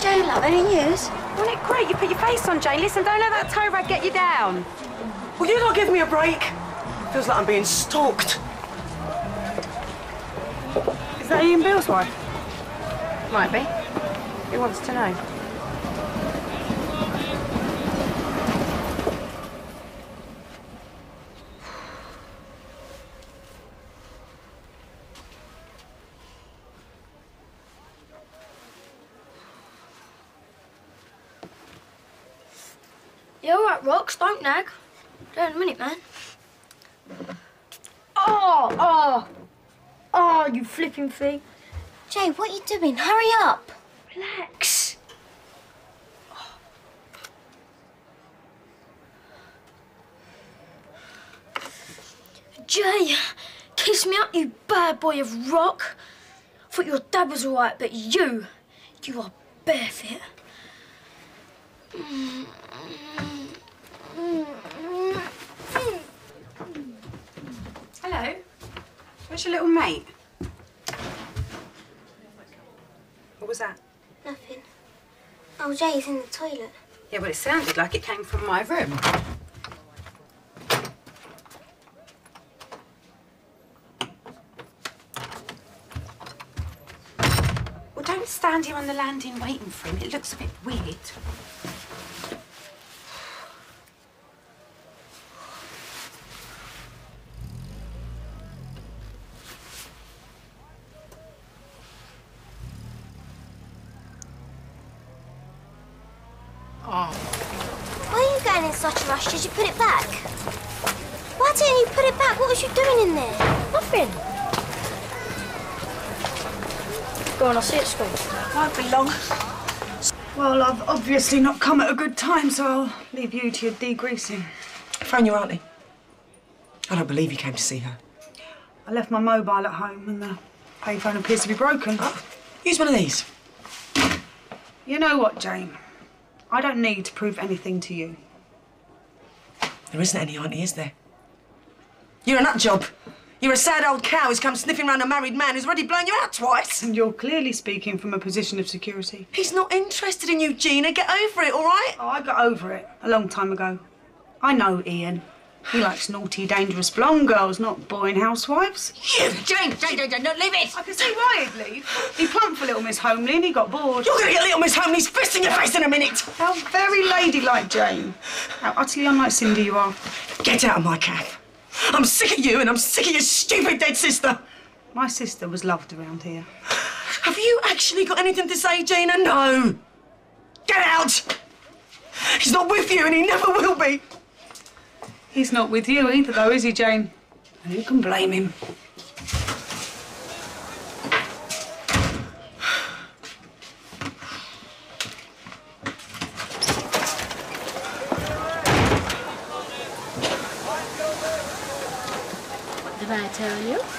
Jane, love, any news? Wasn't it great? You put your face on, Jane. Listen, don't let that tow rag get you down. Will you not give me a break? Feels like I'm being stalked. Is that Ian Beale's wife? Might be. Who wants to know? You all right, Rocks, Don't nag. Do in a minute, man. Oh, oh, oh, you flipping thing. Jay, what are you doing? Hurry up. Relax. Jay, kiss me up, you bad boy of rock. Thought your dad was all right, but you, you are barefit. Hello. Where's your little mate? What was that? Nothing. Oh, Jay's in the toilet. Yeah, well, it sounded like it came from my room. Well, don't stand here on the landing waiting for him. It looks a bit weird. Why are you going in such a rush? Did you put it back? Why didn't you put it back? What was you doing in there? Nothing. Go on, I'll see you at school. Won't be long. Well, I've obviously not come at a good time, so I'll leave you to your degreasing. Phone your auntie. I don't believe you came to see her. I left my mobile at home and the payphone appears to be broken. Oh, use one of these. You know what, Jane? I don't need to prove anything to you. There isn't any auntie, is there? You're a nut job. You're a sad old cow who's come sniffing round a married man who's already blown you out twice. And you're clearly speaking from a position of security. He's not interested in you, Gina. Get over it, all right? Oh, I got over it a long time ago. I know Ian. He likes naughty, dangerous blonde girls, not boring housewives. You! Jane, Jane, Jane, Jane, no, leave it! I can see why he'd leave. He plumped for little Miss Homely and he got bored. You're gonna get little Miss Homely's fist in your face in a minute. How very ladylike, Jane. How utterly unlike Cindy you are. Get out of my cab. I'm sick of you and I'm sick of your stupid dead sister. My sister was loved around here. Have you actually got anything to say, Gina? No. Get out. He's not with you and he never will be. He's not with you either, though, is he, Jane? And who can blame him? Did I tell you?